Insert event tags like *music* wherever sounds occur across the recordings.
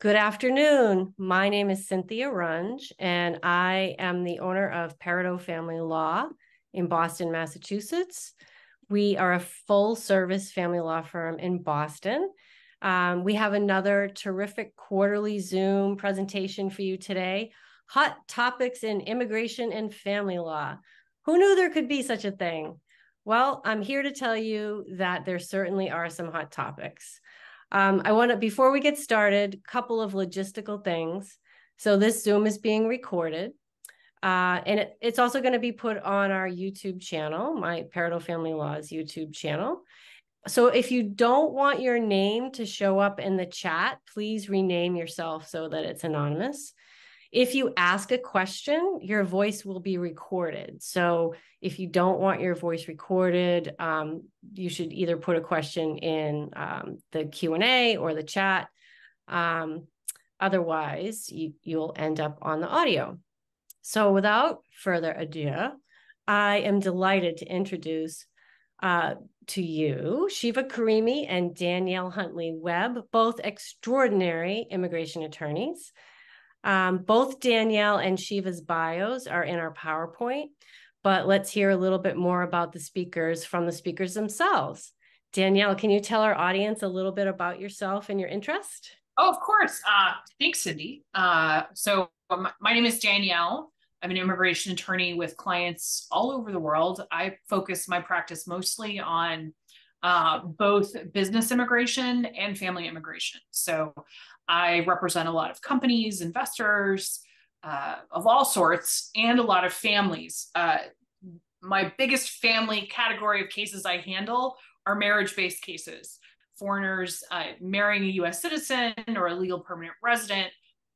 Good afternoon. My name is Cynthia Runge, and I am the owner of Peridot Family Law in Boston, Massachusetts. We are a full service family law firm in Boston. Um, we have another terrific quarterly Zoom presentation for you today Hot Topics in Immigration and Family Law. Who knew there could be such a thing? Well, I'm here to tell you that there certainly are some hot topics. Um, I want to, before we get started, a couple of logistical things. So this Zoom is being recorded. Uh, and it, it's also going to be put on our YouTube channel, my Peridot Family Laws YouTube channel. So if you don't want your name to show up in the chat, please rename yourself so that it's anonymous. If you ask a question, your voice will be recorded. So if you don't want your voice recorded, um, you should either put a question in um, the Q&A or the chat. Um, otherwise, you, you'll end up on the audio. So without further ado, I am delighted to introduce uh, to you Shiva Karimi and Danielle Huntley Webb, both extraordinary immigration attorneys. Um, both Danielle and Shiva's bios are in our PowerPoint, but let's hear a little bit more about the speakers from the speakers themselves. Danielle, can you tell our audience a little bit about yourself and your interest? Oh, of course. Uh, thanks, Cindy. Uh, so um, my name is Danielle. I'm an immigration attorney with clients all over the world. I focus my practice mostly on uh, both business immigration and family immigration. So I represent a lot of companies, investors uh, of all sorts, and a lot of families. Uh, my biggest family category of cases I handle are marriage based cases. Foreigners uh, marrying a US citizen or a legal permanent resident.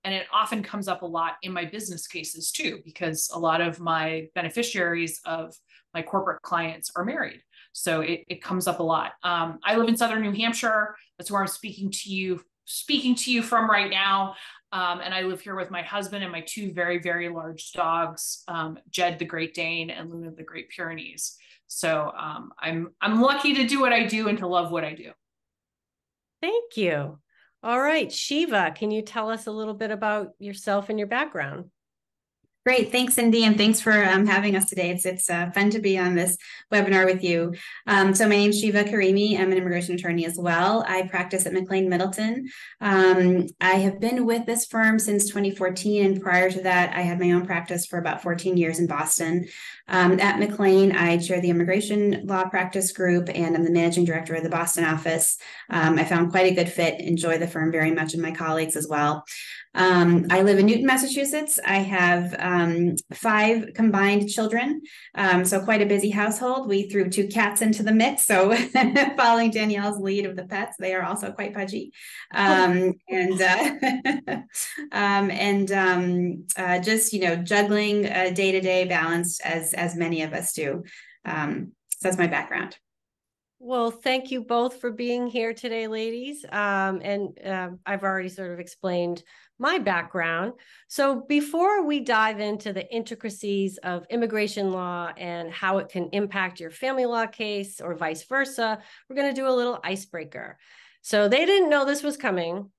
And it often comes up a lot in my business cases too, because a lot of my beneficiaries of my corporate clients are married. So it, it comes up a lot. Um, I live in Southern New Hampshire. That's where I'm speaking to you speaking to you from right now. Um, and I live here with my husband and my two very, very large dogs, um, Jed the Great Dane and Luna the Great Pyrenees. So um, I'm I'm lucky to do what I do and to love what I do. Thank you. All right, Shiva, can you tell us a little bit about yourself and your background? Great. Thanks, Cindy, and thanks for um, having us today. It's it's uh, fun to be on this webinar with you. Um, so my name is Shiva Karimi. I'm an immigration attorney as well. I practice at McLane Middleton. Um, I have been with this firm since 2014, and prior to that, I had my own practice for about 14 years in Boston. Um, at McLane, I chair the immigration law practice group, and I'm the managing director of the Boston office. Um, I found quite a good fit, enjoy the firm very much, and my colleagues as well. Um, I live in Newton, Massachusetts. I have um, five combined children, um, so quite a busy household. We threw two cats into the mix, so *laughs* following Danielle's lead of the pets, they are also quite pudgy, um, and uh, *laughs* um, and um, uh, just you know juggling day to day balance as as many of us do. so that's my background. Well, thank you both for being here today, ladies. Um, and uh, I've already sort of explained my background. So, before we dive into the intricacies of immigration law and how it can impact your family law case or vice versa, we're going to do a little icebreaker. So, they didn't know this was coming,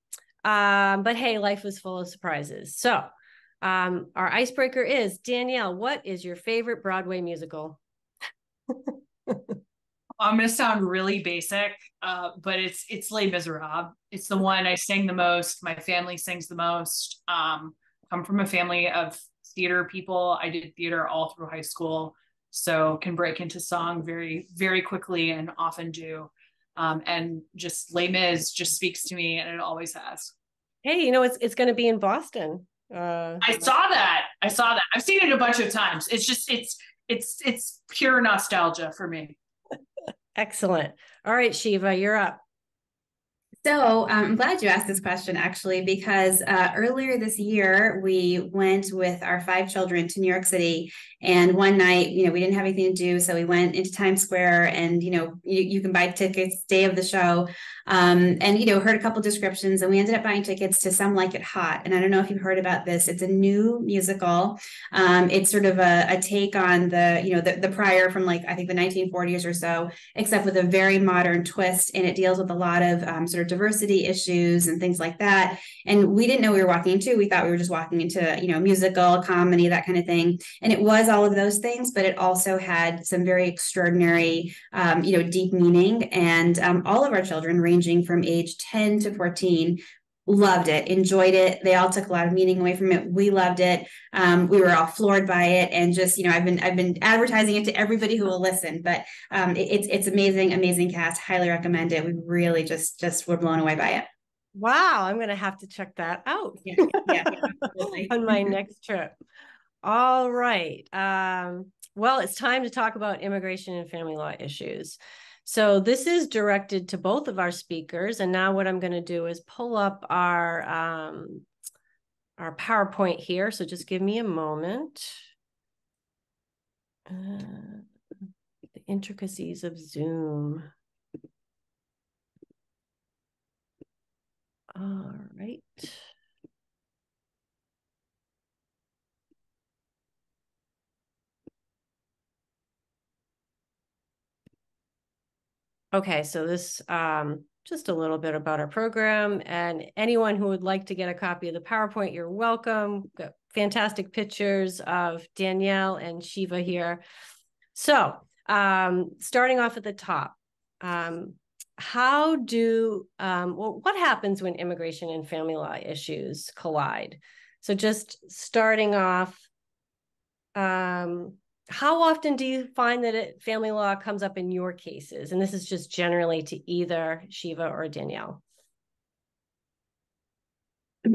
um, but hey, life is full of surprises. So, um, our icebreaker is Danielle, what is your favorite Broadway musical? *laughs* I'm gonna sound really basic, uh, but it's it's Les Miserables. It's the one I sing the most. My family sings the most. Um, come from a family of theater people. I did theater all through high school, so can break into song very very quickly and often do. Um, and just Les Mis just speaks to me, and it always has. Hey, you know it's it's going to be in Boston. Uh, I saw that. I saw that. I've seen it a bunch of times. It's just it's it's it's pure nostalgia for me. Excellent. All right, Shiva, you're up. So um, I'm glad you asked this question actually, because uh, earlier this year we went with our five children to New York City, and one night, you know, we didn't have anything to do, so we went into Times Square, and you know, you, you can buy tickets day of the show, um, and you know, heard a couple descriptions, and we ended up buying tickets to Some Like It Hot, and I don't know if you've heard about this. It's a new musical. Um, it's sort of a, a, take on the, you know, the, the prior from like I think the 1940s or so, except with a very modern twist, and it deals with a lot of um, sort of diversity issues and things like that. And we didn't know we were walking into. We thought we were just walking into, you know, musical, comedy, that kind of thing. And it was all of those things, but it also had some very extraordinary, um, you know, deep meaning. And um, all of our children, ranging from age 10 to 14, loved it, enjoyed it. They all took a lot of meaning away from it. We loved it. Um, we were all floored by it, and just you know, I've been I've been advertising it to everybody who will listen. But um, it, it's it's amazing, amazing cast. Highly recommend it. We really just just were blown away by it. Wow, I'm gonna have to check that out yeah, yeah, *laughs* on my next trip. All right. Um, well, it's time to talk about immigration and family law issues. So this is directed to both of our speakers. And now what I'm going to do is pull up our, um, our PowerPoint here. So just give me a moment. Uh, the intricacies of Zoom. All right. Okay, so this um, just a little bit about our program and anyone who would like to get a copy of the PowerPoint, you're welcome. Got fantastic pictures of Danielle and Shiva here. So um, starting off at the top, um, how do, um, well, what happens when immigration and family law issues collide? So just starting off, um, how often do you find that it, family law comes up in your cases? And this is just generally to either Shiva or Danielle.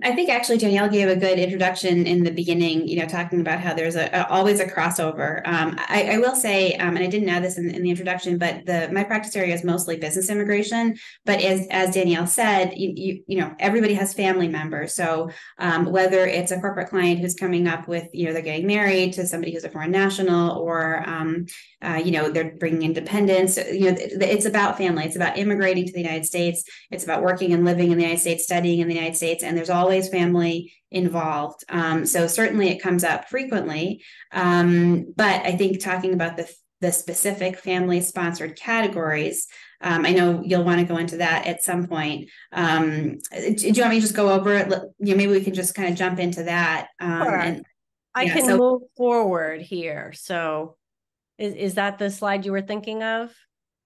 I think actually Danielle gave a good introduction in the beginning, you know, talking about how there's a, a always a crossover. Um, I, I, will say, um, and I didn't add this in, in, the introduction, but the my practice area is mostly business immigration. But as as Danielle said, you you, you know everybody has family members. So um, whether it's a corporate client who's coming up with, you know, they're getting married to somebody who's a foreign national, or um, uh, you know they're bringing independence. You know, it's about family. It's about immigrating to the United States. It's about working and living in the United States, studying in the United States, and there's all always family involved. Um, so certainly it comes up frequently. Um, but I think talking about the the specific family sponsored categories. Um, I know you'll want to go into that at some point. Um, do you want me to just go over it? You know, maybe we can just kind of jump into that. Um, sure. and, I yeah, can so, move forward here. So, is is that the slide you were thinking of?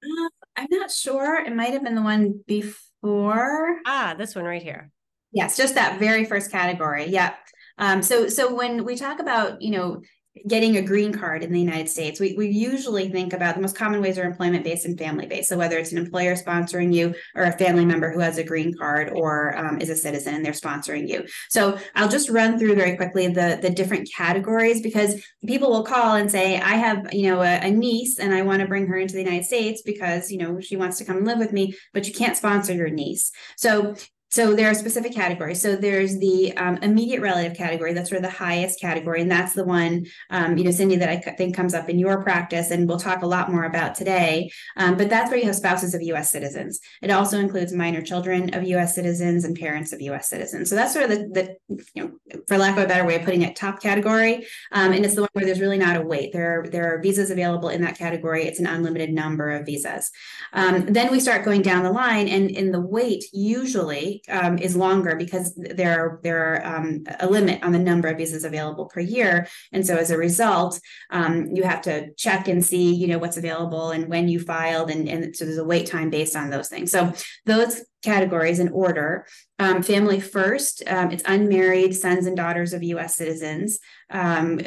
Uh, I'm not sure. It might have been the one before. Ah, this one right here. Yes, just that very first category. Yeah. Um, so so when we talk about, you know, getting a green card in the United States, we, we usually think about the most common ways are employment based and family based. So whether it's an employer sponsoring you or a family member who has a green card or um, is a citizen and they're sponsoring you. So I'll just run through very quickly the the different categories because people will call and say, I have you know a, a niece and I want to bring her into the United States because you know she wants to come and live with me, but you can't sponsor your niece. So so there are specific categories. So there's the um, immediate relative category. That's sort of the highest category, and that's the one, um, you know, Cindy, that I think comes up in your practice, and we'll talk a lot more about today. Um, but that's where you have spouses of U.S. citizens. It also includes minor children of U.S. citizens and parents of U.S. citizens. So that's sort of the, the you know, for lack of a better way of putting it, top category. Um, and it's the one where there's really not a wait. There are there are visas available in that category. It's an unlimited number of visas. Um, then we start going down the line, and in the wait usually um, is longer because there are there are um, a limit on the number of visas available per year, and so as a result, um, you have to check and see you know what's available and when you filed, and, and so there's a wait time based on those things. So those categories in order. Um, family first, um, it's unmarried sons and daughters of U.S. citizens. Um,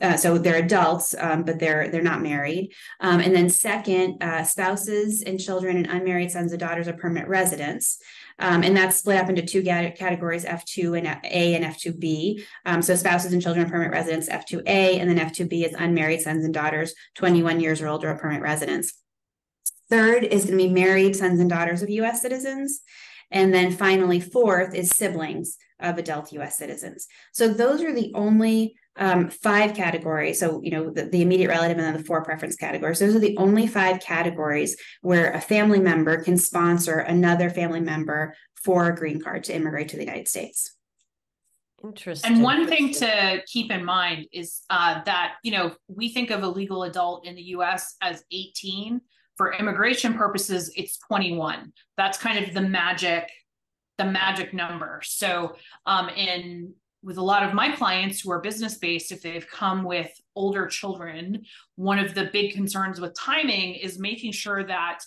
uh, so they're adults, um, but they're they're not married. Um, and then second, uh, spouses and children and unmarried sons and daughters of permanent residents. Um, and that's split up into two categories, F2 and A and F2B. Um, so spouses and children of permanent residents, F2A, and then F2B is unmarried sons and daughters, 21 years or older of permanent residents. Third is going to be married sons and daughters of US citizens. And then finally, fourth is siblings of adult US citizens. So those are the only um, five categories. So, you know, the, the, immediate relative and then the four preference categories. Those are the only five categories where a family member can sponsor another family member for a green card to immigrate to the United States. Interesting. And one thing to keep in mind is uh, that, you know, we think of a legal adult in the US as 18. For immigration purposes, it's 21. That's kind of the magic the magic number. So, um, in with a lot of my clients who are business based, if they've come with older children, one of the big concerns with timing is making sure that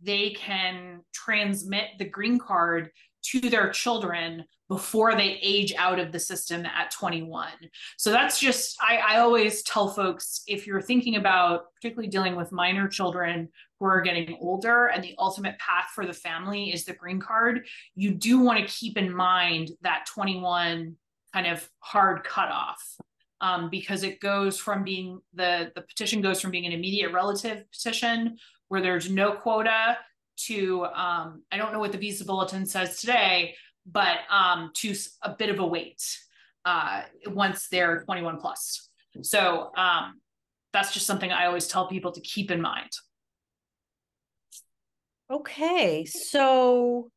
they can transmit the green card to their children before they age out of the system at 21. So that's just, I, I, always tell folks if you're thinking about particularly dealing with minor children who are getting older and the ultimate path for the family is the green card, you do want to keep in mind that 21 kind of hard cutoff. Um, because it goes from being the the petition goes from being an immediate relative petition where there's no quota to um, I don't know what the visa bulletin says today, but um, to a bit of a wait uh, once they're 21 plus. So um, that's just something I always tell people to keep in mind. Okay, so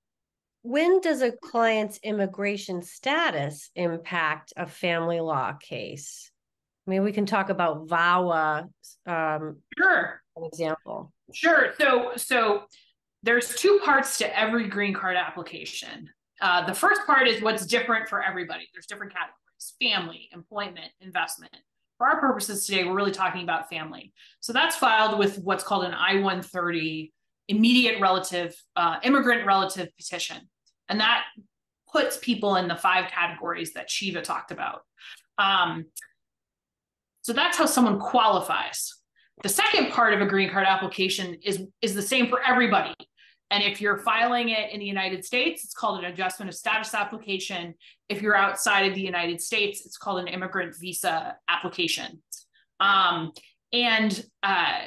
when does a client's immigration status impact a family law case? I mean, we can talk about VAWA. Um, sure. An example. Sure. So, so there's two parts to every green card application. Uh, the first part is what's different for everybody. There's different categories family, employment, investment. For our purposes today, we're really talking about family. So that's filed with what's called an I 130 immediate relative, uh, immigrant relative petition. And that puts people in the five categories that Shiva talked about. Um, so that's how someone qualifies. The second part of a green card application is, is the same for everybody. And if you're filing it in the United States, it's called an adjustment of status application. If you're outside of the United States, it's called an immigrant visa application. Um, and uh,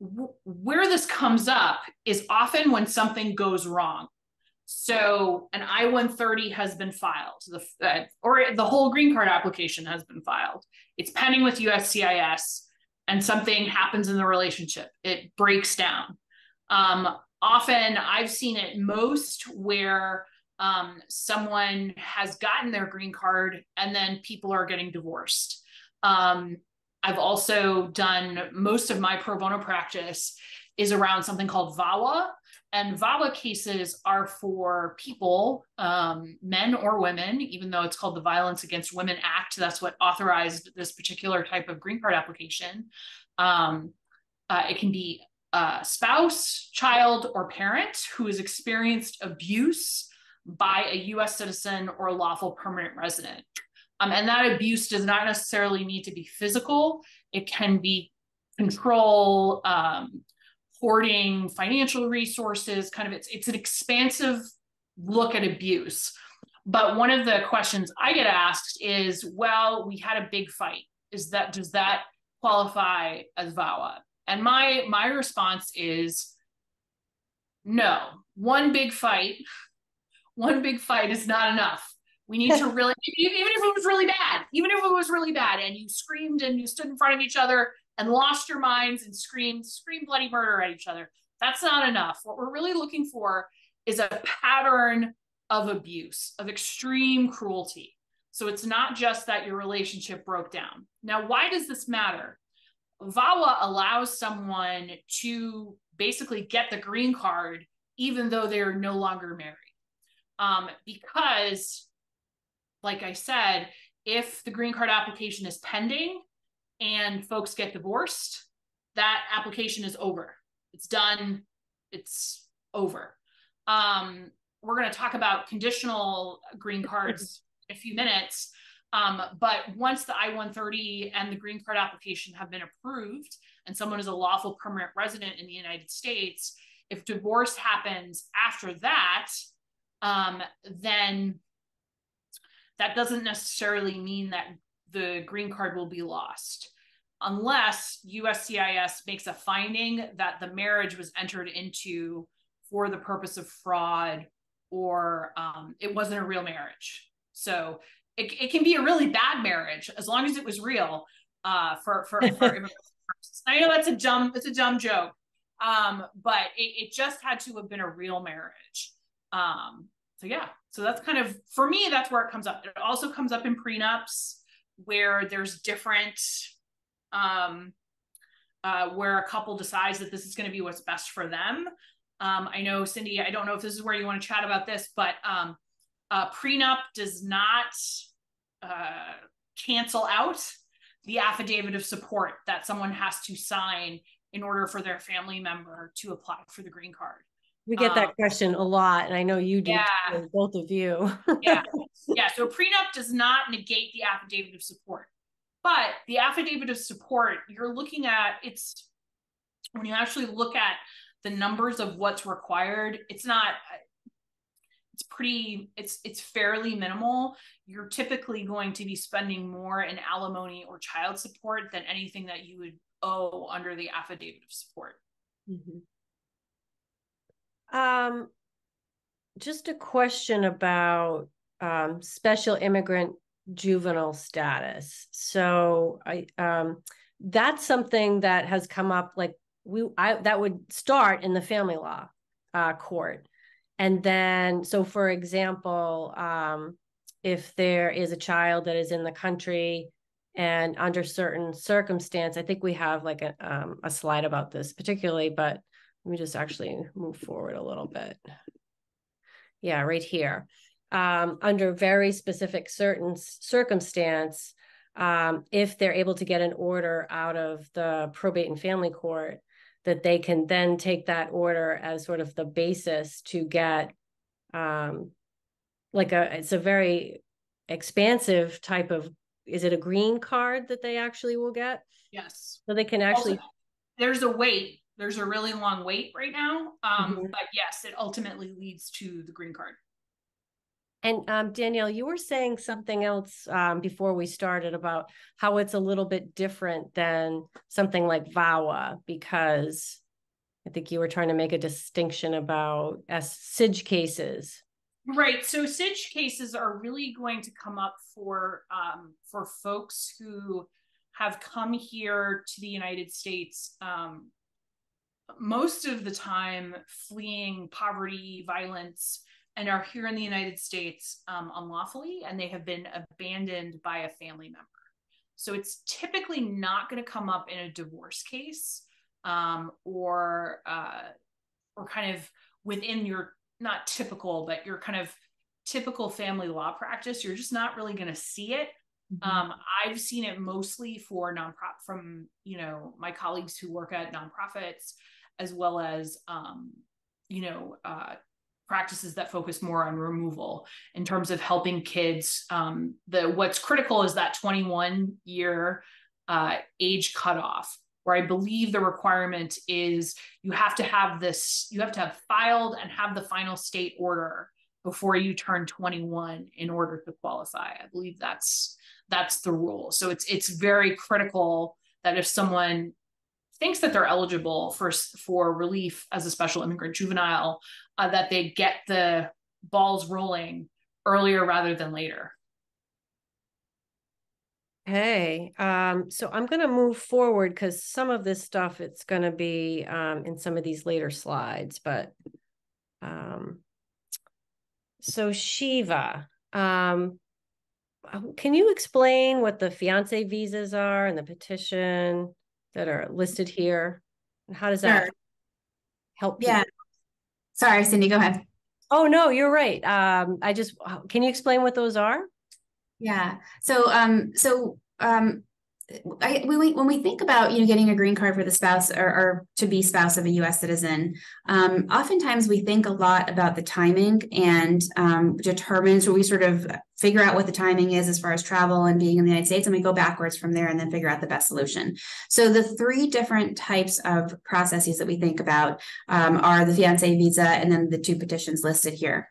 where this comes up is often when something goes wrong. So an I-130 has been filed, the, uh, or the whole green card application has been filed. It's pending with USCIS, and something happens in the relationship. It breaks down. Um, often I've seen it most where um, someone has gotten their green card and then people are getting divorced. Um, I've also done most of my pro bono practice is around something called VAWA. And VAWA cases are for people, um, men or women, even though it's called the Violence Against Women Act. That's what authorized this particular type of green card application. Um, uh, it can be a spouse, child, or parent who has experienced abuse by a US citizen or lawful permanent resident. Um, and that abuse does not necessarily need to be physical, it can be control, um, hoarding financial resources, kind of it's, it's an expansive look at abuse. But one of the questions I get asked is, well, we had a big fight. Is that does that qualify as VAWA? And my my response is no. One big fight, *laughs* one big fight is not enough. We need to really, *laughs* even if it was really bad, even if it was really bad, and you screamed and you stood in front of each other and lost your minds and screamed, screamed bloody murder at each other. That's not enough. What we're really looking for is a pattern of abuse, of extreme cruelty. So it's not just that your relationship broke down. Now, why does this matter? VAWA allows someone to basically get the green card even though they're no longer married. Um, because, like I said, if the green card application is pending and folks get divorced, that application is over. It's done, it's over. Um, we're going to talk about conditional green cards *laughs* in a few minutes. Um, but once the I 130 and the green card application have been approved and someone is a lawful permanent resident in the United States, if divorce happens after that, um, then that doesn't necessarily mean that the green card will be lost unless USCIS makes a finding that the marriage was entered into for the purpose of fraud or um, it wasn't a real marriage. So it, it can be a really bad marriage as long as it was real uh, for for, for *laughs* purposes. I know that's a dumb it's a dumb joke, um, but it, it just had to have been a real marriage. Um, so yeah, so that's kind of for me that's where it comes up. It also comes up in prenups where there's different um, uh, where a couple decides that this is going to be what's best for them. Um, I know Cindy, I don't know if this is where you want to chat about this, but um, uh, prenup does not uh, cancel out the affidavit of support that someone has to sign in order for their family member to apply for the green card. We get that um, question a lot, and I know you do, yeah. too, both of you. yeah, *laughs* yeah. So prenup does not negate the affidavit of support, but the affidavit of support you're looking at it's when you actually look at the numbers of what's required. It's not. It's pretty. It's it's fairly minimal. You're typically going to be spending more in alimony or child support than anything that you would owe under the affidavit of support. Mm-hmm. Um, just a question about um, special immigrant juvenile status. So I um, that's something that has come up. Like we, I that would start in the family law uh, court, and then so for example, um, if there is a child that is in the country and under certain circumstance, I think we have like a um, a slide about this particularly, but let me just actually move forward a little bit. Yeah, right here. Um, under very specific certain circumstance, um, if they're able to get an order out of the probate and family court, that they can then take that order as sort of the basis to get um, like a it's a very expansive type of is it a green card that they actually will get yes so they can actually also, there's a wait there's a really long wait right now. Um, mm-hmm. But yes, it ultimately leads to the green card. And um, Danielle, you were saying something else um, before we started about how it's a little bit different than something like VAWA because I think you were trying to make a distinction about as SIDGE cases. Right. So SIDGE cases are really going to come up for um, for folks who have come here to the United States um, most of the time fleeing poverty, violence, and are here in the United States um, unlawfully, and they have been abandoned by a family member. So it's typically not going to come up in a divorce case um, or uh, or kind of within your not typical, but your kind of typical family law practice. You're just not really going to see it. Mm-hmm. Um, I've seen it mostly for nonprofit from you know my colleagues who work at nonprofits as well as um, you know uh, practices that focus more on removal in terms of helping kids um, the what's critical is that 21 year uh, age cutoff where i believe the requirement is you have to have this you have to have filed and have the final state order before you turn 21 in order to qualify. I believe that's that's the rule. So it's it's very critical that if someone thinks that they're eligible for for relief as a special immigrant juvenile, uh, that they get the balls rolling earlier rather than later. Hey, um, so I'm going to move forward because some of this stuff it's going to be um, in some of these later slides, but um, so Shiva, um, can you explain what the fiance visas are and the petition? That are listed here? And how does that sure. help? Yeah. Sorry, Cindy, go ahead. Oh no, you're right. Um, I just can you explain what those are? Yeah. So um, so um, I, we, when we think about you know getting a green card for the spouse or, or to be spouse of a U.S. citizen, um, oftentimes we think a lot about the timing and um, determines we sort of figure out what the timing is as far as travel and being in the United States, and we go backwards from there and then figure out the best solution. So the three different types of processes that we think about um, are the fiance visa and then the two petitions listed here.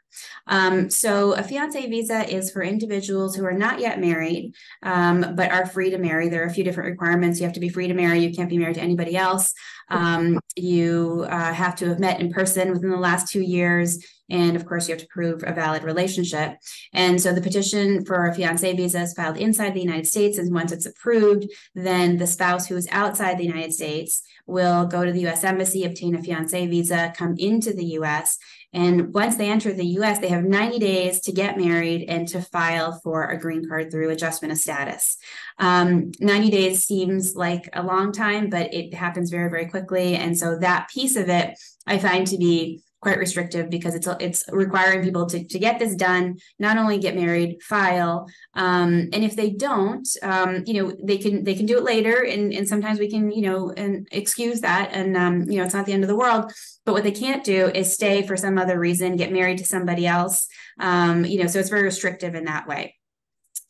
Um, so a fiance visa is for individuals who are not yet married, um, but are free to marry. There are a few different requirements. You have to be free to marry. You can't be married to anybody else. Um, you uh, have to have met in person within the last two years And of course, you have to prove a valid relationship. And so the petition for a fiance visa is filed inside the United States. And once it's approved, then the spouse who is outside the United States will go to the US Embassy, obtain a fiance visa, come into the US. And once they enter the US, they have 90 days to get married and to file for a green card through adjustment of status. Um, 90 days seems like a long time, but it happens very, very quickly. And so that piece of it I find to be quite restrictive because it's it's requiring people to, to get this done not only get married file um, and if they don't um, you know they can they can do it later and, and sometimes we can you know and excuse that and um, you know it's not the end of the world but what they can't do is stay for some other reason get married to somebody else um, you know so it's very restrictive in that way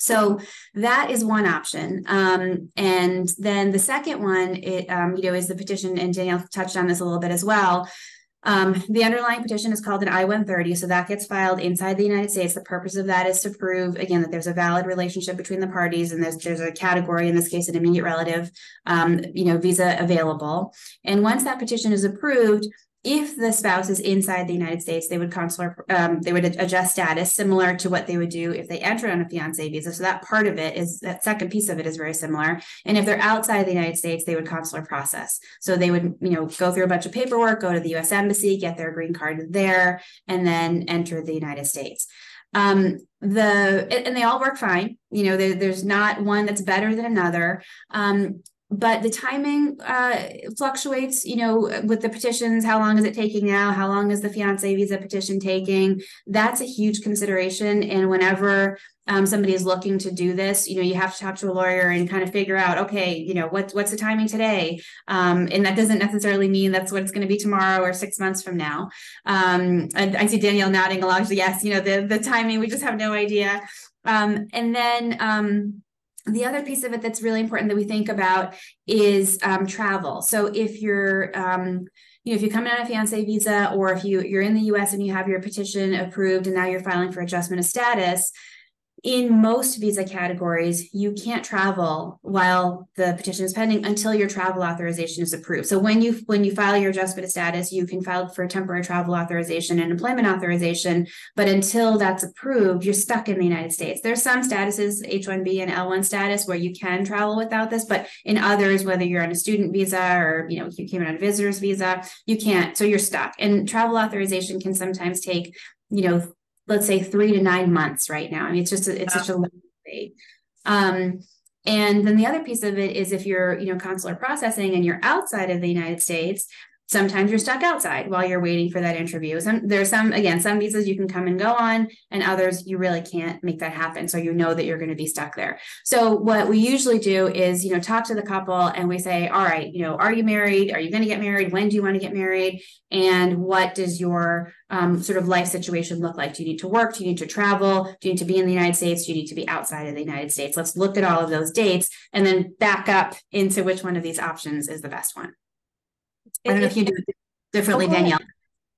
so that is one option. Um, and then the second one, it, um, you know, is the petition, and Danielle touched on this a little bit as well. Um, the underlying petition is called an I-130, so that gets filed inside the United States. The purpose of that is to prove, again, that there's a valid relationship between the parties, and there's there's a category, in this case, an immediate relative, um, you know, visa available. And once that petition is approved, if the spouse is inside the United States, they would consular, um, they would adjust status similar to what they would do if they entered on a fiance visa. So that part of it is that second piece of it is very similar. And if they're outside the United States, they would consular process. So they would, you know, go through a bunch of paperwork, go to the U.S. embassy, get their green card there, and then enter the United States. Um, the and they all work fine. You know, there, there's not one that's better than another. Um, but the timing uh, fluctuates you know with the petitions how long is it taking now how long is the fiance visa petition taking? That's a huge consideration and whenever um, somebody is looking to do this you know you have to talk to a lawyer and kind of figure out okay you know what, what's the timing today? Um, and that doesn't necessarily mean that's what it's going to be tomorrow or six months from now. Um, and i see danielle nodding along yes you know the, the timing we just have no idea. Um, and then um, the other piece of it that's really important that we think about is um, travel. So if you're um, you know, if you come in on a fiance visa or if you you're in the US and you have your petition approved and now you're filing for adjustment of status, in most visa categories, you can't travel while the petition is pending until your travel authorization is approved. So when you when you file your adjustment of status, you can file for temporary travel authorization and employment authorization, but until that's approved, you're stuck in the United States. There's some statuses, H-1B and L-1 status, where you can travel without this, but in others, whether you're on a student visa or you know you came in on a visitor's visa, you can't. So you're stuck. And travel authorization can sometimes take you know let's say three to nine months right now. I mean, it's just a, it's such a long wait. Um, and then the other piece of it is if you're, you know, consular processing and you're outside of the United States, sometimes you're stuck outside while you're waiting for that interview. Some there's some again some visas you can come and go on, and others you really can't make that happen. So you know that you're going to be stuck there. So what we usually do is you know talk to the couple and we say, all right, you know, are you married? Are you going to get married? When do you want to get married? And what does your um, sort of life situation look like? Do you need to work? Do you need to travel? Do you need to be in the United States? Do you need to be outside of the United States? Let's look at all of those dates and then back up into which one of these options is the best one. I don't know if you do it differently, okay. Danielle.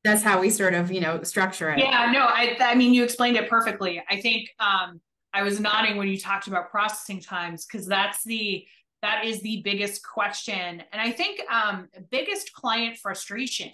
That's how we sort of, you know, structure it. Yeah, no, I, I mean, you explained it perfectly. I think um, I was nodding when you talked about processing times because that's the that is the biggest question, and I think um, biggest client frustration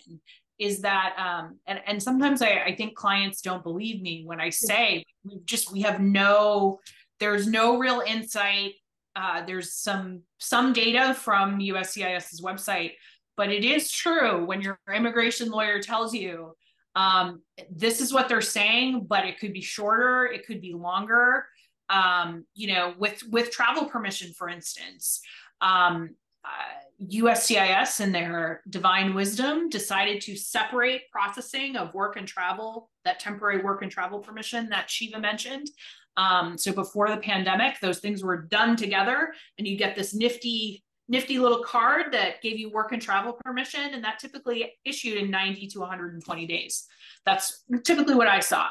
is that um, and and sometimes I, I think clients don't believe me when I say we just we have no there's no real insight. Uh, there's some some data from USCIS's website but it is true when your immigration lawyer tells you um, this is what they're saying, but it could be shorter, it could be longer. Um, you know, with with travel permission, for instance, um, uh, USCIS in their divine wisdom decided to separate processing of work and travel, that temporary work and travel permission that Shiva mentioned. Um, so before the pandemic, those things were done together, and you get this nifty nifty little card that gave you work and travel permission, and that typically issued in 90 to 120 days. That's typically what I saw.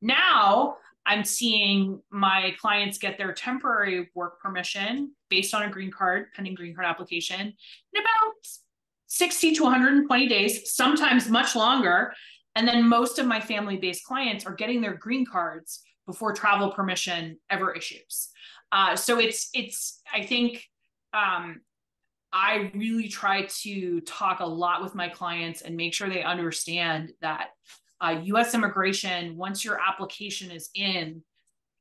Now I'm seeing my clients get their temporary work permission based on a green card, pending green card application, in about 60 to 120 days, sometimes much longer. And then most of my family based clients are getting their green cards before travel permission ever issues. Uh, so it's it's I think um, I really try to talk a lot with my clients and make sure they understand that uh, U.S. immigration, once your application is in,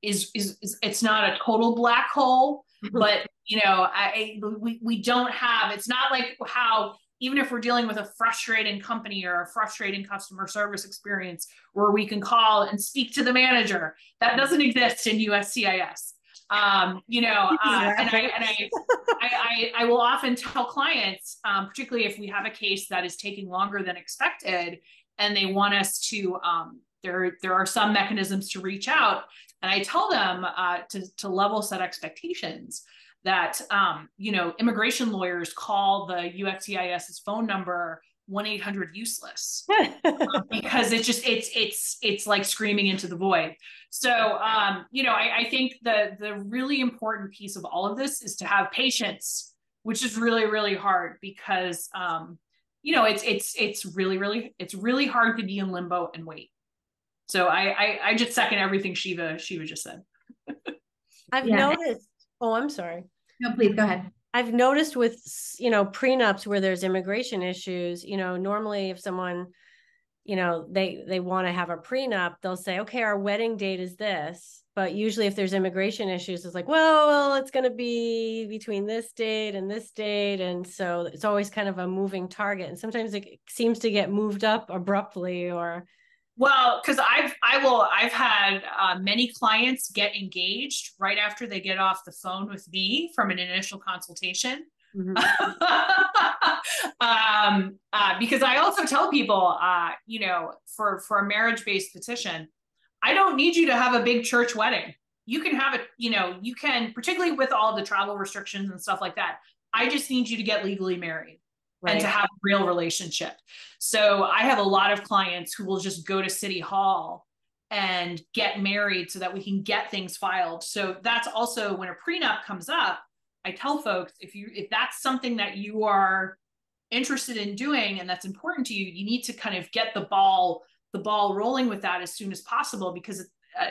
is, is, is it's not a total black hole, *laughs* but you know, I, we, we don't have, it's not like how, even if we're dealing with a frustrating company or a frustrating customer service experience where we can call and speak to the manager, that doesn't exist in USCIS. Um, you know, uh, and I, and I, I, I, I, will often tell clients, um, particularly if we have a case that is taking longer than expected and they want us to, um, there, there are some mechanisms to reach out. And I tell them uh, to, to level set expectations that, um, you know, immigration lawyers call the USCIS's phone number 1-800 useless. *laughs* Um, because it's just it's it's it's like screaming into the void. So um you know I, I think the the really important piece of all of this is to have patience which is really really hard because um you know it's it's it's really really it's really hard to be in limbo and wait. So i i, I just second everything shiva shiva just said. I've yeah. noticed oh i'm sorry. No please go ahead I've noticed with you know prenups where there's immigration issues, you know, normally if someone, you know, they they want to have a prenup, they'll say, okay, our wedding date is this. But usually if there's immigration issues, it's like, well, well, it's going to be between this date and this date, and so it's always kind of a moving target. And sometimes it seems to get moved up abruptly, or well, because I've I will I've had uh, many clients get engaged right after they get off the phone with me from an initial consultation. Mm-hmm. *laughs* um, uh, because I also tell people, uh, you know, for for a marriage based petition, I don't need you to have a big church wedding. You can have it, you know, you can, particularly with all the travel restrictions and stuff like that. I just need you to get legally married right. and to have a real relationship. So I have a lot of clients who will just go to City Hall and get married so that we can get things filed. So that's also when a prenup comes up, I tell folks if you if that's something that you are interested in doing and that's important to you, you need to kind of get the ball the ball rolling with that as soon as possible because uh,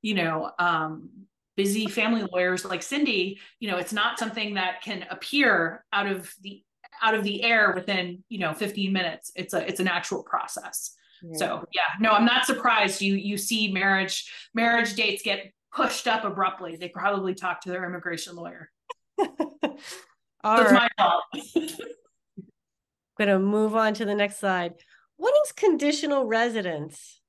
you know um, busy family lawyers like Cindy, you know, it's not something that can appear out of the out of the air within you know 15 minutes. It's a it's an actual process. Yeah. so yeah. No i'm not surprised you you see marriage marriage dates get pushed up abruptly. They probably talk to their immigration lawyer. *laughs* Right. my fault. *laughs* Going to move on to the next slide. What is conditional residence?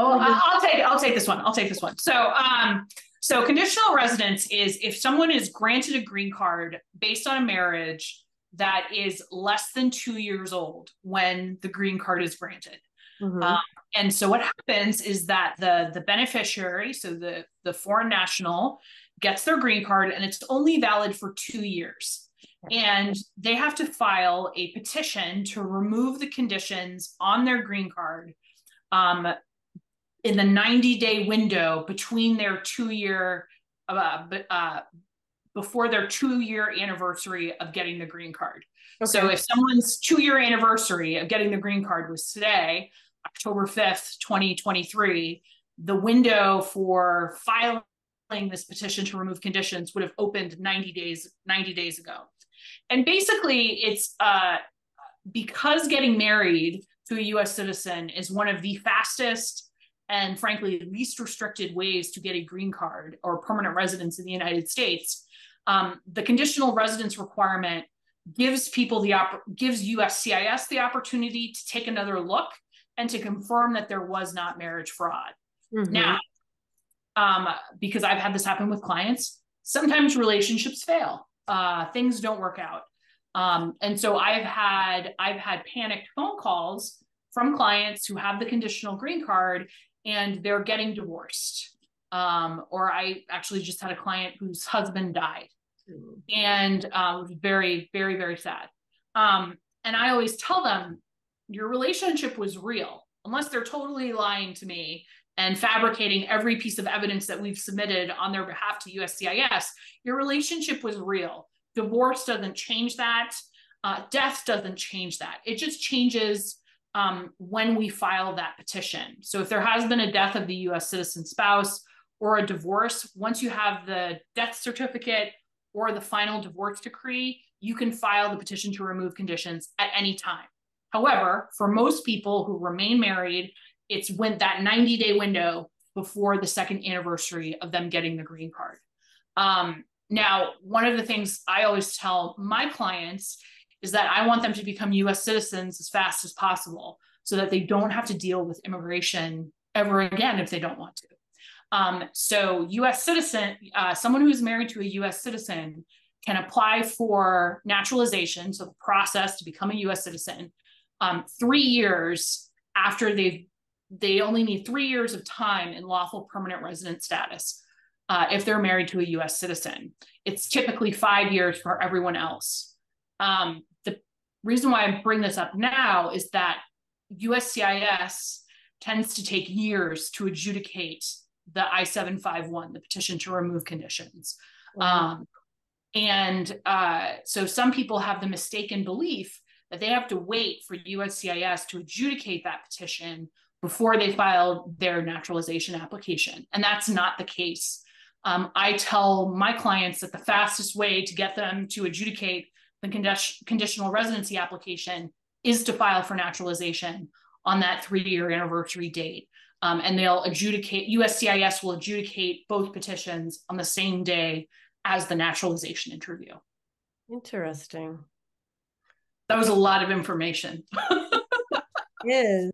Oh i'll take i'll take this one. I'll take this one. So um so conditional residence is if someone is granted a green card based on a marriage that is less than two years old when the green card is granted. Mm-hmm. Um, and so what happens is that the the beneficiary, so the the foreign national, gets their green card and it's only valid for two years. And they have to file a petition to remove the conditions on their green card um, in the 90 day window between their two year uh, uh, before their two year anniversary of getting the green card okay. so if someone's two year anniversary of getting the green card was today october 5th 2023 the window for filing this petition to remove conditions would have opened 90 days 90 days ago and basically it's uh, because getting married to a us citizen is one of the fastest and frankly least restricted ways to get a green card or permanent residence in the United States, um, the conditional residence requirement gives people the op- gives USCIS the opportunity to take another look and to confirm that there was not marriage fraud. Mm-hmm. Now, um, because I've had this happen with clients, sometimes relationships fail. Uh, things don't work out. Um, and so I've had I've had panicked phone calls from clients who have the conditional green card and they're getting divorced. Um, or I actually just had a client whose husband died, and um, very, very, very sad. Um, and I always tell them, your relationship was real, unless they're totally lying to me and fabricating every piece of evidence that we've submitted on their behalf to USCIS. Your relationship was real. Divorce doesn't change that. Uh, death doesn't change that. It just changes um, when we file that petition. So if there has been a death of the US citizen spouse or a divorce, once you have the death certificate or the final divorce decree, you can file the petition to remove conditions at any time. However, for most people who remain married, it's when that 90 day window before the second anniversary of them getting the green card. Um, now, one of the things I always tell my clients is that I want them to become US citizens as fast as possible so that they don't have to deal with immigration ever again if they don't want to. Um, so, US citizen, uh, someone who's married to a US citizen can apply for naturalization, so the process to become a US citizen, um, three years after they've they only need three years of time in lawful permanent resident status uh, if they're married to a US citizen. It's typically five years for everyone else. Um, reason why I bring this up now is that USCIS tends to take years to adjudicate the I 751, the petition to remove conditions. Um, and uh, so some people have the mistaken belief that they have to wait for USCIS to adjudicate that petition before they file their naturalization application. And that's not the case. Um, I tell my clients that the fastest way to get them to adjudicate the condi- conditional residency application is to file for naturalization on that three year anniversary date. Um, and they'll adjudicate, USCIS will adjudicate both petitions on the same day as the naturalization interview. Interesting. That was a lot of information. *laughs* is.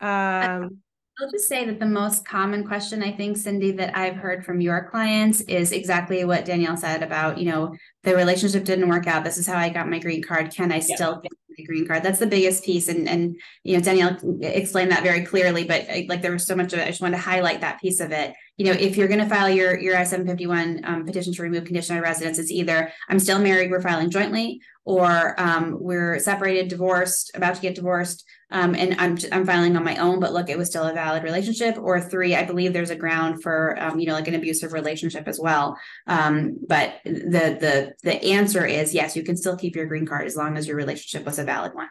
Um, I'll just say that the most common question I think, Cindy, that I've heard from your clients is exactly what Danielle said about, you know, the relationship didn't work out. This is how I got my green card. Can I yeah. still get my green card? That's the biggest piece. And and you know, Danielle explained that very clearly, but like there was so much of it. I just wanted to highlight that piece of it. You know, if you're going to file your your I-751 um, petition to remove conditional residence, it's either I'm still married, we're filing jointly, or um, we're separated, divorced, about to get divorced, um, and I'm I'm filing on my own, but look, it was still a valid relationship. Or three, I believe there's a ground for um, you know like an abusive relationship as well. Um, but the the the answer is yes, you can still keep your green card as long as your relationship was a valid one.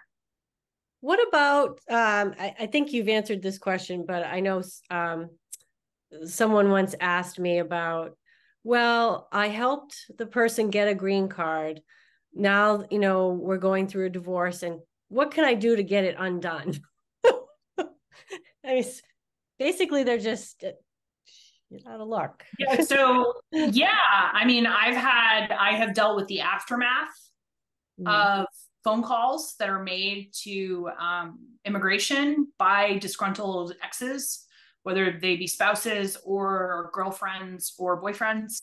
What about? Um, I, I, think you've answered this question, but I know um, someone once asked me about. Well, I helped the person get a green card. Now you know we're going through a divorce, and what can I do to get it undone? *laughs* I mean, basically, they're just uh, out of luck. yeah. So, yeah, I mean, I've had, I have dealt with the aftermath mm. of phone calls that are made to um, immigration by disgruntled exes, whether they be spouses or girlfriends or boyfriends,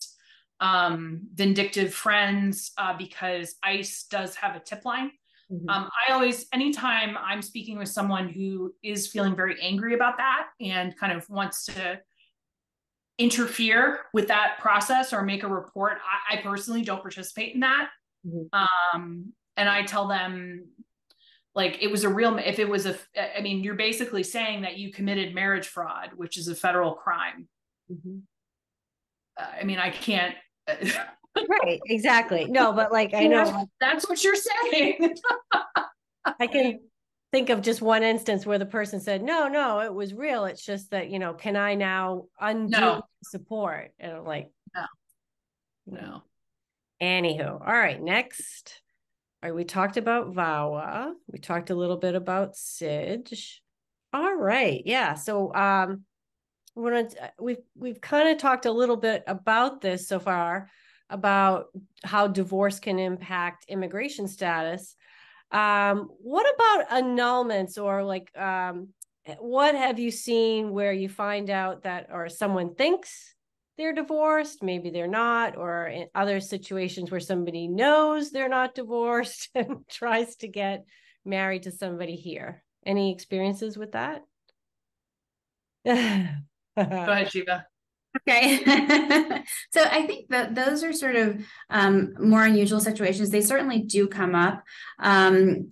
um, vindictive friends, uh, because ICE does have a tip line Mm-hmm. Um, I always, anytime I'm speaking with someone who is feeling very angry about that and kind of wants to interfere with that process or make a report, I, I personally don't participate in that. Mm-hmm. Um, and I tell them, like, it was a real, if it was a, I mean, you're basically saying that you committed marriage fraud, which is a federal crime. Mm-hmm. Uh, I mean, I can't. *laughs* right exactly. No but like i know that's what you're saying. *laughs* I can think of just one instance where the person said no no it was real. It's just that you know can i now undo no. support? And I'm like no. No. Anywho all right next. All right we talked about vawa. We talked a little bit about CIJ all right yeah so um we're gonna we've we've kind of talked a little bit about this so far about how divorce can impact immigration status. Um, what about annulments or like um, what have you seen where you find out that or someone thinks they're divorced, maybe they're not, or in other situations where somebody knows they're not divorced *laughs* and tries to get married to somebody here. Any experiences with that? *laughs* Go ahead, Shiva. Okay. *laughs* so I think that those are sort of um, more unusual situations. They certainly do come up. Um,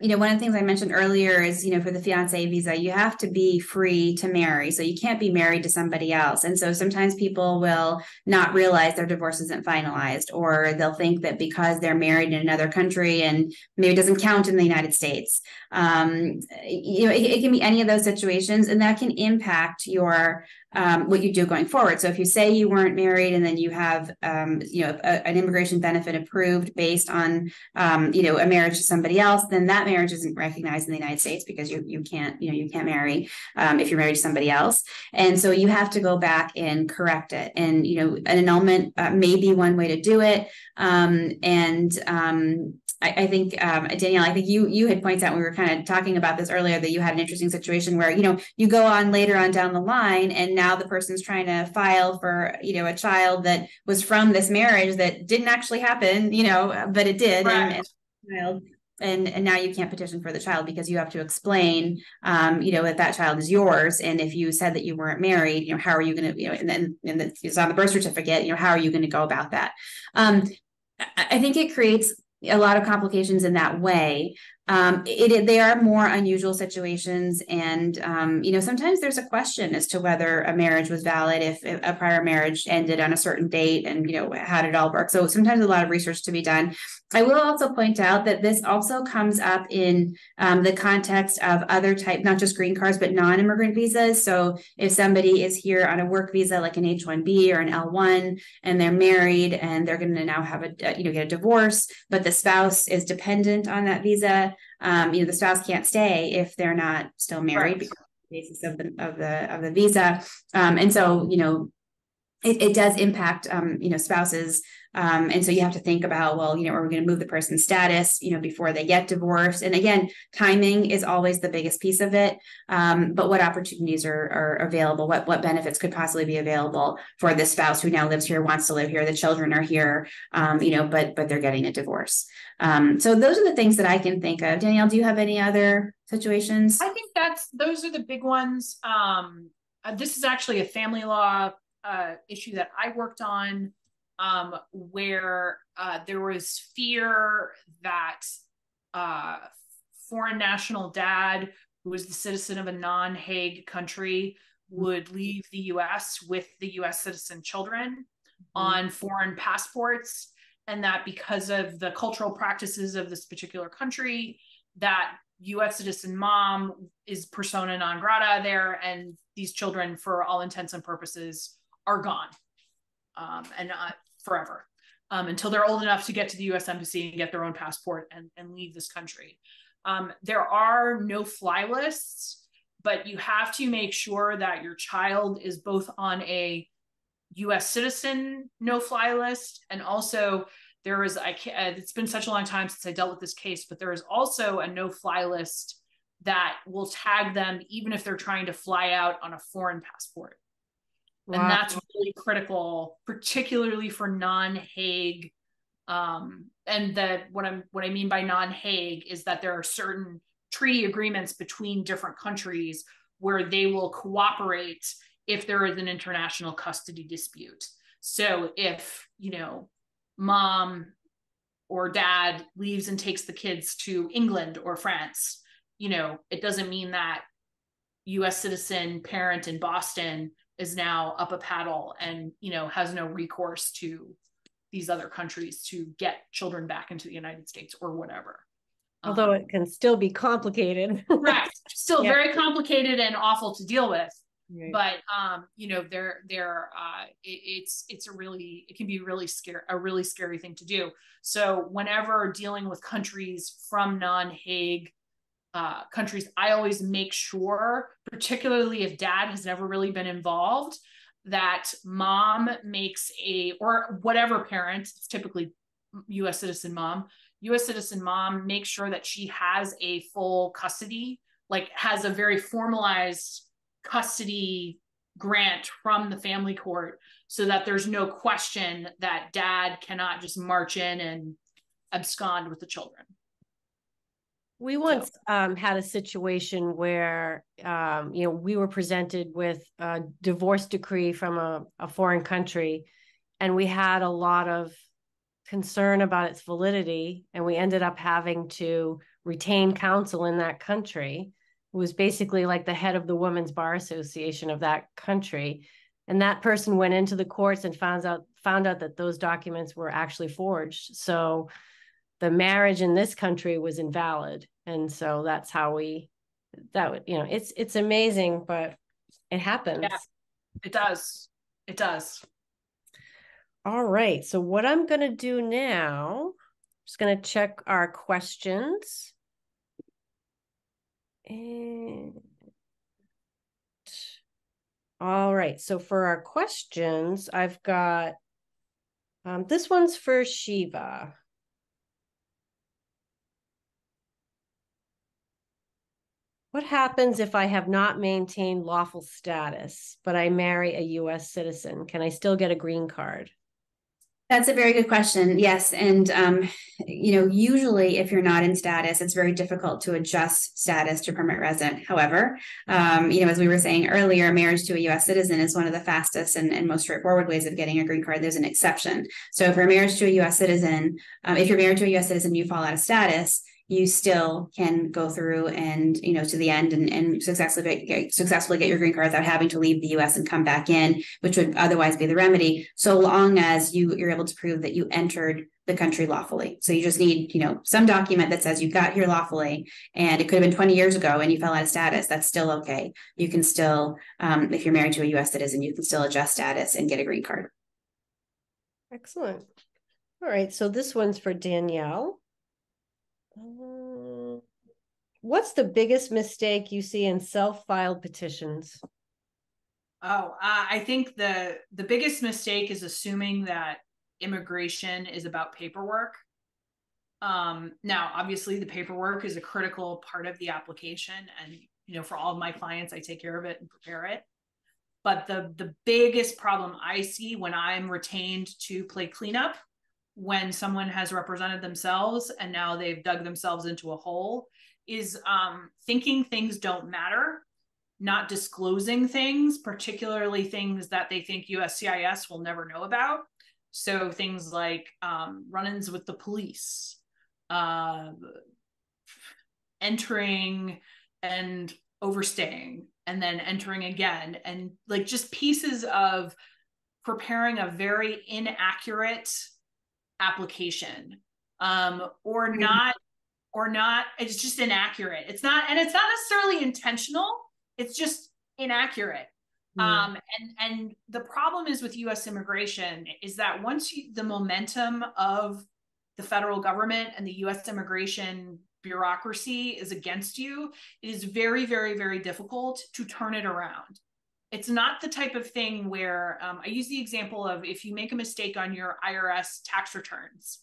you know, one of the things I mentioned earlier is, you know, for the fiance visa, you have to be free to marry. So you can't be married to somebody else. And so sometimes people will not realize their divorce isn't finalized, or they'll think that because they're married in another country and maybe it doesn't count in the United States. Um, you know, it, it, can be any of those situations, and that can impact your um, what you do going forward. So if you say you weren't married and then you have, um, you know, a, an immigration benefit approved based on, um, you know, a marriage to somebody else, then that marriage isn't recognized in the United States because you you can't, you know, you can't marry um, if you're married to somebody else. And so you have to go back and correct it. And you know, an annulment uh, may be one way to do it. Um, and um, I, I think um, Danielle, I think you you had pointed out when we were kind of talking about this earlier that you had an interesting situation where you know you go on later on down the line, and now the person's trying to file for you know a child that was from this marriage that didn't actually happen, you know, but it did, right. and, and and now you can't petition for the child because you have to explain um, you know that that child is yours and if you said that you weren't married you know how are you going to you know and then and it's on the birth certificate you know how are you going to go about that um, I think it creates a lot of complications in that way. Um, it, it, they are more unusual situations, and um, you know sometimes there's a question as to whether a marriage was valid if, if, a prior marriage ended on a certain date, and you know how did it all work. So sometimes a lot of research to be done. I will also point out that this also comes up in um, the context of other type, not just green cards, but non-immigrant visas. So if somebody is here on a work visa, like an H-1B or an L-1, and they're married and they're going to now have a, you know, get a divorce, but the spouse is dependent on that visa, um, you know, the spouse can't stay if they're not still married right. because of the basis of the, of the, of the visa. Um, and so, you know, it, it does impact, um, you know, spouses um, and so you have to think about, well, you know, are we going to move the person's status, you know, before they get divorced? And again, timing is always the biggest piece of it. Um, but what opportunities are, are available? What what benefits could possibly be available for the spouse who now lives here, wants to live here, the children are here, um, you know, but but they're getting a divorce. Um, so those are the things that I can think of. Danielle, do you have any other situations? I think that's those are the big ones. Um, uh, this is actually a family law uh, issue that I worked on um, where uh, there was fear that uh, foreign national dad, who was the citizen of a non Hague country, would leave the US with the US citizen children mm-hmm. on foreign passports. And that because of the cultural practices of this particular country, that US citizen mom is persona non grata there, and these children, for all intents and purposes, are gone. Um, and uh, forever um, until they're old enough to get to the US Embassy and get their own passport and, and leave this country. Um, there are no fly lists, but you have to make sure that your child is both on a US citizen no fly list and also there is I can't, it's been such a long time since I dealt with this case, but there is also a no fly list that will tag them even if they're trying to fly out on a foreign passport. Wow. And that's really critical, particularly for non-Hague. Um, and that what I'm what I mean by non-Hague is that there are certain treaty agreements between different countries where they will cooperate if there is an international custody dispute. So if, you know, mom or dad leaves and takes the kids to England or France, you know, it doesn't mean that US citizen parent in Boston is now up a paddle and you know has no recourse to these other countries to get children back into the United States or whatever. Although um, it can still be complicated. *laughs* right. Still yeah. very complicated and awful to deal with. Right. But um, you know, they're they're uh it, it's it's a really it can be really scary a really scary thing to do. So whenever dealing with countries from non-Hague uh, countries, I always make sure, particularly if dad has never really been involved, that mom makes a, or whatever parent, it's typically US citizen mom, US citizen mom makes sure that she has a full custody, like has a very formalized custody grant from the family court so that there's no question that dad cannot just march in and abscond with the children. We once so. um, had a situation where, um, you know, we were presented with a divorce decree from a, a foreign country, and we had a lot of concern about its validity, and we ended up having to retain counsel in that country, who was basically like the head of the Women's Bar Association of that country. And that person went into the courts and found out found out that those documents were actually forged. So the marriage in this country was invalid and so that's how we that would you know it's it's amazing but it happens yeah. It does. It does. All right. So what I'm going to do now, just going to check our questions. And all right. So for our questions, I've got um, this one's for Shiva. What happens if I have not maintained lawful status, but I marry a US citizen? Can I still get a green card? That's a very good question. Yes. And, um, you know, usually if you're not in status, it's very difficult to adjust status to permanent resident. However, um, you know, as we were saying earlier, marriage to a US citizen is one of the fastest and, and most straightforward ways of getting a green card. There's an exception. So for marriage to a US citizen, um, if you're married to a US citizen, you fall out of status, you still can go through and you know to the end and, and successfully get, successfully get your green card without having to leave the U.S. and come back in, which would otherwise be the remedy. So long as you you're able to prove that you entered the country lawfully. So you just need you know some document that says you got here lawfully, and it could have been 20 years ago and you fell out of status. That's still okay. You can still, um, if you're married to a U.S. citizen, you can still adjust status and get a green card. Excellent. All right. So this one's for Danielle. Uh, what's the biggest mistake you see in self-filed petitions? Oh, uh, I think the the biggest mistake is assuming that immigration is about paperwork. Um, now, obviously, the paperwork is a critical part of the application, and you know, for all of my clients, I take care of it and prepare it. But the the biggest problem I see when I'm retained to play cleanup when someone has represented themselves and now they've dug themselves into a hole is um, thinking things don't matter, not disclosing things, particularly things that they think USCIS will never know about. So things like um, run-ins with the police, uh, entering and overstaying, and then entering again, and like just pieces of preparing a very inaccurate application um, or mm-hmm. not or not it's just inaccurate it's not and it's not necessarily intentional it's just inaccurate mm. um, and and the problem is with us immigration is that once you, the momentum of the federal government and the us immigration bureaucracy is against you it is very very very difficult to turn it around it's not the type of thing where um, I use the example of if you make a mistake on your IRS tax returns,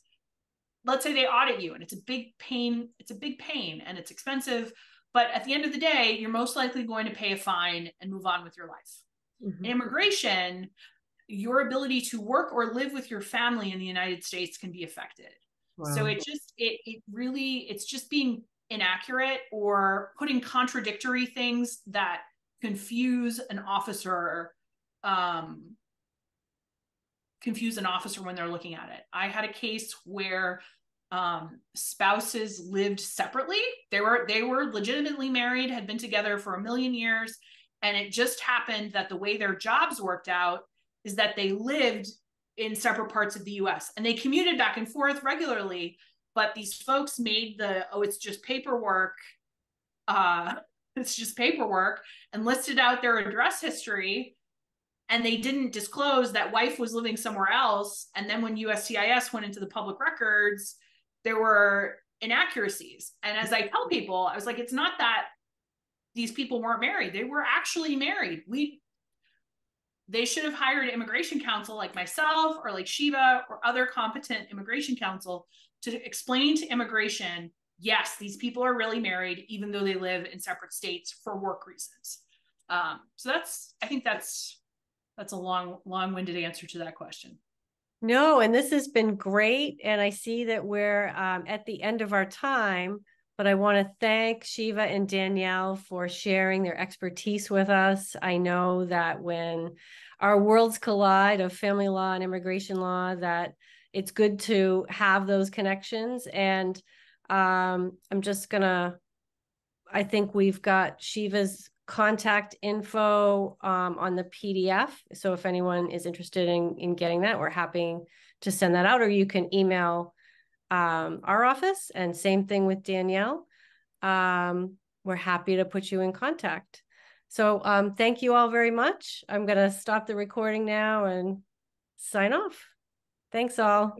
let's say they audit you and it's a big pain, it's a big pain and it's expensive. But at the end of the day, you're most likely going to pay a fine and move on with your life. Mm-hmm. immigration, your ability to work or live with your family in the United States can be affected. Wow. So it just, it, it really, it's just being inaccurate or putting contradictory things that confuse an officer um, confuse an officer when they're looking at it. I had a case where um, spouses lived separately. They were they were legitimately married, had been together for a million years, and it just happened that the way their jobs worked out is that they lived in separate parts of the US and they commuted back and forth regularly, but these folks made the oh it's just paperwork uh it's just paperwork and listed out their address history and they didn't disclose that wife was living somewhere else. And then when uscis went into the public records there were inaccuracies. And as i tell people i was like it's not that these people weren't married. They were actually married. We they should have hired immigration counsel like myself or like shiva or other competent immigration counsel to explain to immigration yes, these people are really married, even though they live in separate states for work reasons. Um, so that's, I think that's, that's a long, long-winded answer to that question. No, and this has been great. And I see that we're um, at the end of our time, but I want to thank Shiva and Danielle for sharing their expertise with us. I know that when our worlds collide of family law and immigration law, that it's good to have those connections. And um, I'm just gonna, I think we've got Shiva's contact info um, on the PDF. So if anyone is interested in, in getting that, we're happy to send that out, or you can email um, our office and same thing with Danielle. Um, we're happy to put you in contact. So um, thank you all very much. I'm going to stop the recording now and sign off. Thanks all.